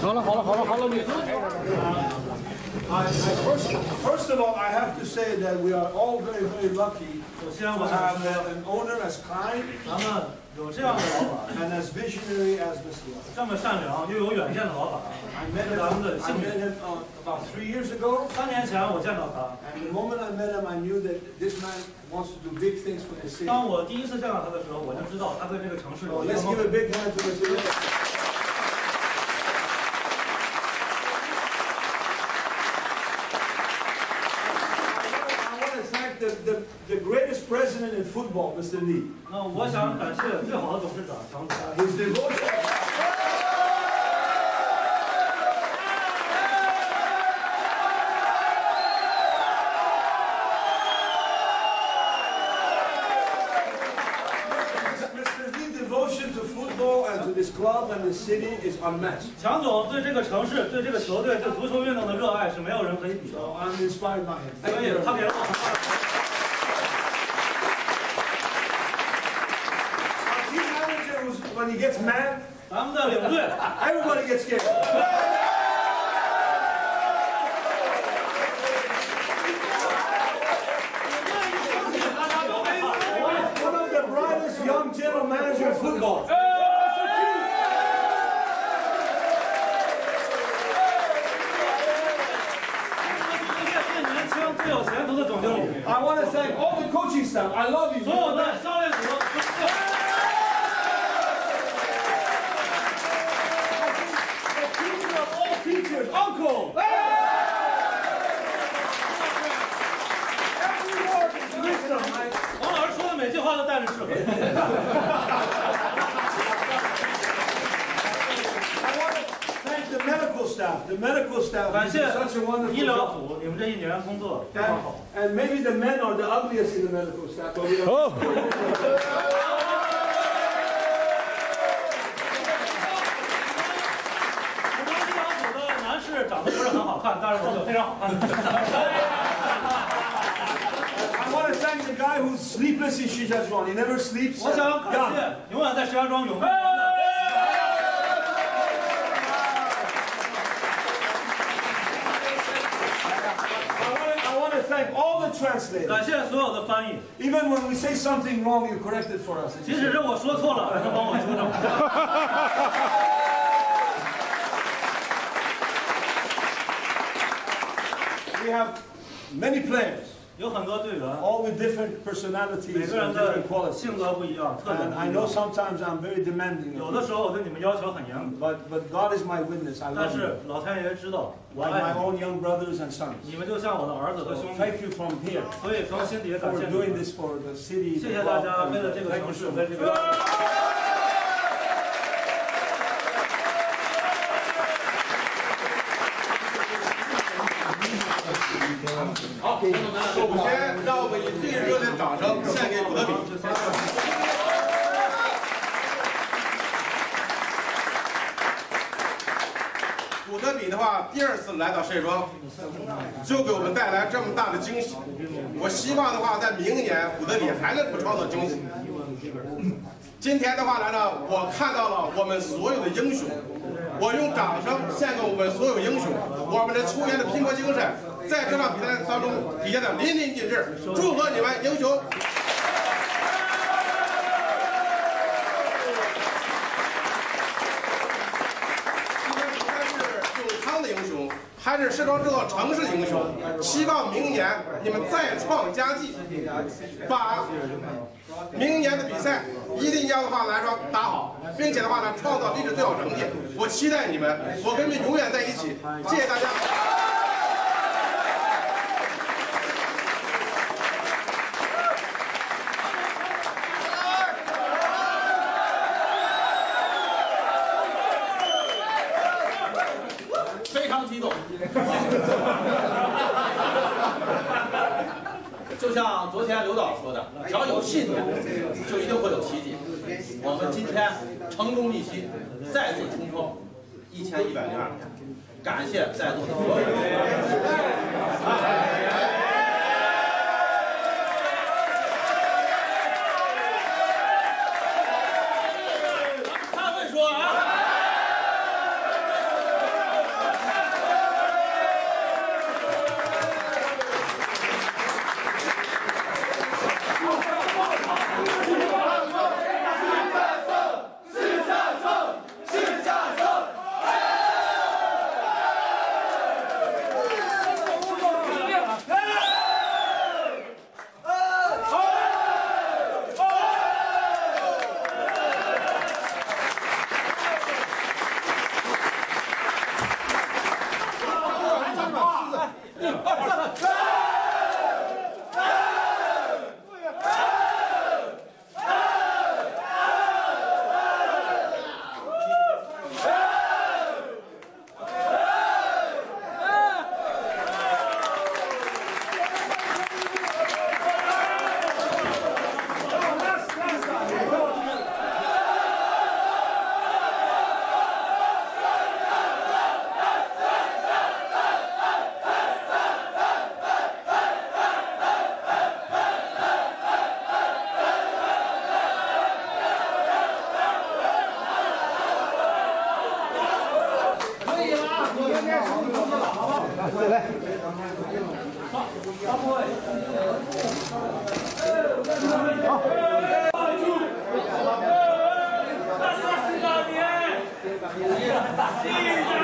好了好了好了好了，你。 I, I first, first of all, I have to say that we are all very, very lucky 首先， to 我想 have 说， an owner as kind 咱们有这样的老板， and as visionary as Mr. Wong. 这么善良又有远见的老板。 I met 是 him, 咱们的 I 幸 met 运。 him uh, about three years ago, 三年前我见到他， and the moment I met him, I knew that this man wants to do big things for the city. 当我第一次见到他的时候，我就知道他对这个城市 So 有一个 let's 梦 give a big hand to Mr. Wong. the, the, the greatest president in football, Mr. Lee. 那我想感谢最好的董事长强总， His devotion. Mr. Lee's devotion to football and to this club and the city is unmatched. 强总对这个城市、对这个球队、对足球运动的热爱是没有人可以比的， So I'm inspired by him. 所 Thank 以 you. 他给了我很大的。 when he gets mad, I'm not even good. Everybody gets scared. One of the brightest young general in football. I want to thank all the coaching staff. I love you. 说的每句话都带着智慧。 I want to thank the medical staff. The medical staff 感 did 谢 such a wonderful 医疗 job. 组，你们这一年工作非常好。 And, and maybe the men are the ugliest in the medical staff, but we don't. 我 thank the guy who's sleepless in Shijiazhuang. He never sleeps. 我想感 Gun. 谢永远在石家庄永恒的。 I want, to, I want to thank all the translators. 感谢所有的翻译， Even when we say something wrong, you correct it for us. 即使是我说错了，还能帮我纠正。 We have many players, 有很多队员， all with different 每 personalities 个人 and 的 different qualities. 性格不一样，特点 And 不 I 一 know 样。 sometimes I'm very demanding. 有 of 的 you, 时候我对你们要求很严格， But, but God is my witness. I 但 love you. 是老天爷知道我 Like 爱 my 你， own young brothers and sons. 你们就像我的儿子和兄弟， Thank you from here 所以从心底感 for 谢你 doing 们。 this for the city. 谢 the 谢大 club, 家， and 为了这个 thank 城 you 市， so 为 much. 这个。 首先让我们以最热烈的掌声献给古德比。古德比的话，第二次来到石家庄，就给我们带来这么大的惊喜。我希望的话，在明年古德比还能不创造惊喜。今天的话来呢，我看到了我们所有的英雄，我用掌声献给我们所有英雄，我们的球员的拼搏精神，在这场比赛当中体现的淋漓尽致。祝贺你们英雄！不管比赛是永康的英雄，还是石庄这座城市的英雄，希望明年你们再创佳绩，把明年的比赛一定要的话来说打好，并且的话呢创造历史最好成绩。我期待你们，我跟你们永远在一起。谢谢大家。就像昨天刘导说的，只要有信念，就一定会有奇迹。我们今天成功逆袭，再次冲破一千一百零二，感谢在座的所有人。好吧再来。好好不会好大